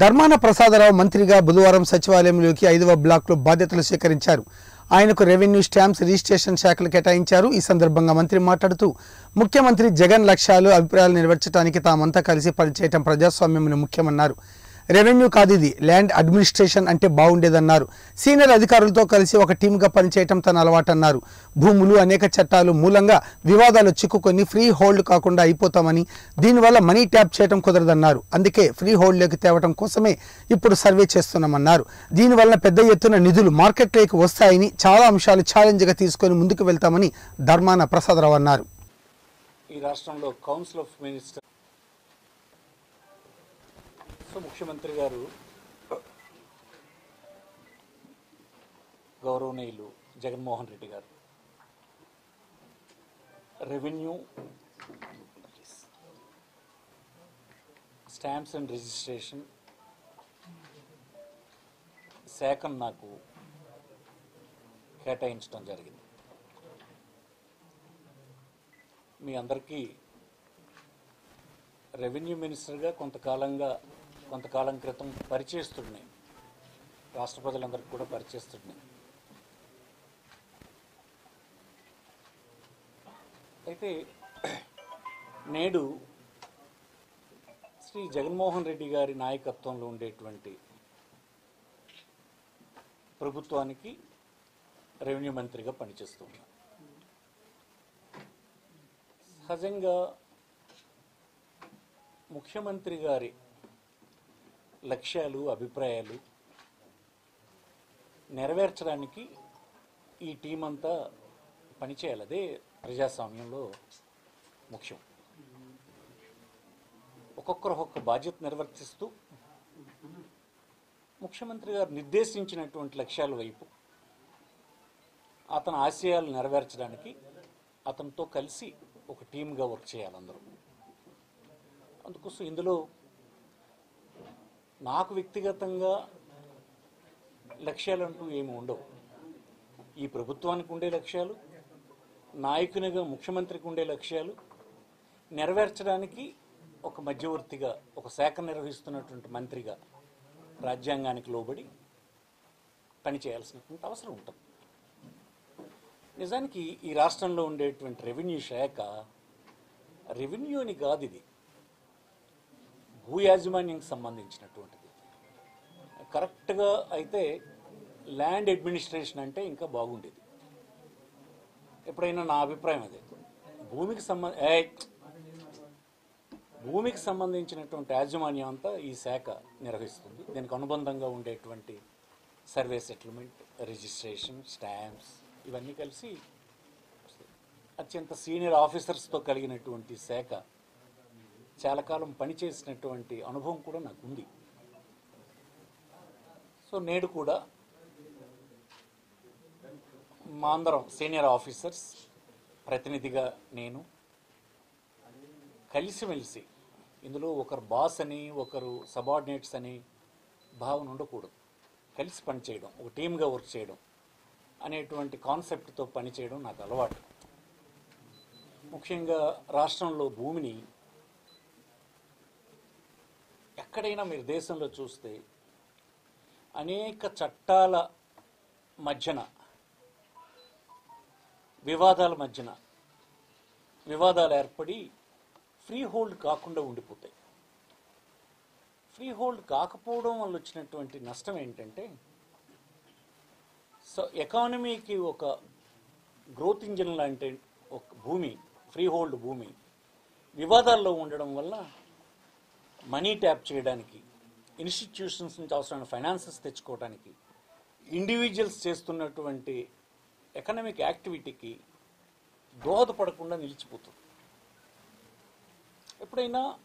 ధర్మాన ప్రసాదరావు మంత్రిగా బుధవారం సచివాలయంలోకి ఐదవ బ్లాక్లో బాధ్యతలు స్వీకరించారు. ఆయనకు రెవెన్యూ స్టాంప్స్ రిజిస్ట్రేషన్ శాఖలు కేటాయించారు. ఈ సందర్భంగా మంత్రి మాట్లాడుతూ ముఖ్యమంత్రి జగన్ లక్ష్యాలు అభిప్రాయాలు నెరవేర్చడానికి తామంతా కలిసి పనిచేయటం ప్రజాస్వామ్యంలో ముఖ్యమన్నారు. రెవెన్యూ కాదు ఇది. ల్యాండ్ అడ్మినిస్ట్రేషన్ అంటే బాగుండేదన్నారు. సీనియర్ అధికారులతో కలిసి ఒక టీమ్గా పనిచేయటం తన అలవాటన్నారు. భూములు అనేక చట్టాలు మూలంగా వివాదాలు చిక్కుకొని ఫ్రీ హోల్డ్ కాకుండా అయిపోతామని దీనివల్ల మనీ ట్యాప్ చేయడం కుదరదన్నారు. అందుకే ఫ్రీ హోల్డ్లోకి తేవడం కోసమే ఇప్పుడు సర్వే చేస్తున్నామన్నారు. దీనివల్ల పెద్ద ఎత్తున నిధులు మార్కెట్లోకి వస్తాయని చాలా అంశాలు ఛాలెంజ్గా తీసుకొని ముందుకు వెళ్తామని ధర్మాన ప్రసాదరావు అన్నారు. ఈ రాష్ట్రంలో కౌన్సిల్ ఆఫ్ మినిస్టర్ సో ముఖ్యమంత్రి గారు గౌరవనీయులు జగన్మోహన్ రెడ్డి గారు. రెవెన్యూ స్టాంప్స్ అండ్ రిజిస్ట్రేషన్ శాఖను నాకు కేటాయించడం జరిగింది. మీ అందరికీ రెవెన్యూ మినిస్టర్గా కొంతకాలంగా కొంతకాలం క్రితం పరిచయస్తున్నాయి రాష్ట్ర ప్రజలందరికీ కూడా పరిచయస్తున్నాయి అయితే నేడు శ్రీ జగన్మోహన్ రెడ్డి గారి నాయకత్వంలో ఉండేటువంటి ప్రభుత్వానికి రెవెన్యూ మంత్రిగా పనిచేస్తున్నాను సహజంగా ముఖ్యమంత్రి గారి లక్ష్యాలు అభిప్రాయాలు నెరవేర్చడానికి ఈ టీం అంతా పనిచేయాలి అదే ప్రజాస్వామ్యంలో ముఖ్యం. ఒక్కొక్కరు ఒక్కొక్క బాధ్యత నిర్వర్తిస్తూ ముఖ్యమంత్రి గారు నిర్దేశించినటువంటి లక్ష్యాల వైపు అతని ఆశయాలు నెరవేర్చడానికి అతనితో కలిసి ఒక టీమ్గా వర్క్ చేయాలి అందరూ. అందుకోసం ఇందులో నాకు వ్యక్తిగతంగా లక్ష్యాలంటూ ఏమి ఉండవు. ఈ ప్రభుత్వానికి ఉండే లక్ష్యాలు నాయకునిగా ముఖ్యమంత్రికి ఉండే లక్ష్యాలు నెరవేర్చడానికి ఒక మధ్యవర్తిగా ఒక శాఖ నిర్వహిస్తున్నటువంటి మంత్రిగా రాజ్యాంగానికి లోబడి పనిచేయాల్సినటువంటి అవసరం ఉంటుంది. నిజానికి ఈ రాష్ట్రంలో ఉండేటువంటి రెవెన్యూ శాఖ రెవెన్యూని కాదు ఇది. భూ యాజమాన్యంకి సంబంధించినటువంటిది. కరెక్ట్గా అయితే ల్యాండ్ అడ్మినిస్ట్రేషన్ అంటే ఇంకా బాగుండేది. ఎప్పుడైనా నా అభిప్రాయం అదే. భూమికి సంబంధ భూమికి సంబంధించినటువంటి యాజమాన్యం అంతా ఈ శాఖ నిర్వహిస్తుంది. దీనికి అనుబంధంగా ఉండేటువంటి సర్వే సెటిల్మెంట్ రిజిస్ట్రేషన్ స్టాంప్స్ ఇవన్నీ కలిసి అత్యంత సీనియర్ ఆఫీసర్స్తో కలిగినటువంటి శాఖ చాలా కాలం పనిచేసినటువంటి అనుభవం కూడా నాకు ఉంది సో నేడు కూడా మా అందరం సీనియర్ ఆఫీసర్స్ ప్రతినిధిగా నేను కలిసిమెలిసి ఇందులో ఒకరు బాస్ అని ఒకరు సబార్డినేట్స్ అని భావన ఉండకూడదు. కలిసి పనిచేయడం ఒక టీమ్గా వర్క్ చేయడం అనేటువంటి కాన్సెప్ట్తో పనిచేయడం నాకు అలవాటు. ముఖ్యంగా రాష్ట్రంలో భూమిని ఎక్కడైనా మీరు దేశంలో చూస్తే అనేక చట్టాల మధ్యన వివాదాల మధ్యన వివాదాలు ఏర్పడి ఫ్రీ హోల్డ్ కాకుండా ఉండిపోతాయి. ఫ్రీ హోల్డ్ కాకపోవడం వల్ల వచ్చినటువంటి నష్టం ఏంటంటే సో ఎకానమీకి ఒక గ్రోత్ ఇంజిన్ లాంటి ఒక భూమి ఫ్రీ హోల్డ్ భూమి వివాదాల్లో ఉండడం వల్ల మనీ ట్యాప్ చేయడానికి ఇన్స్టిట్యూషన్స్ నుంచి అవసరమైన ఫైనాన్సెస్ తెచ్చుకోవడానికి ఇండివిజువల్స్ చేస్తున్నటువంటి ఎకనామిక్ యాక్టివిటీకి దోహదపడకుండా నిలిచిపోతుంది. ఎప్పుడైనా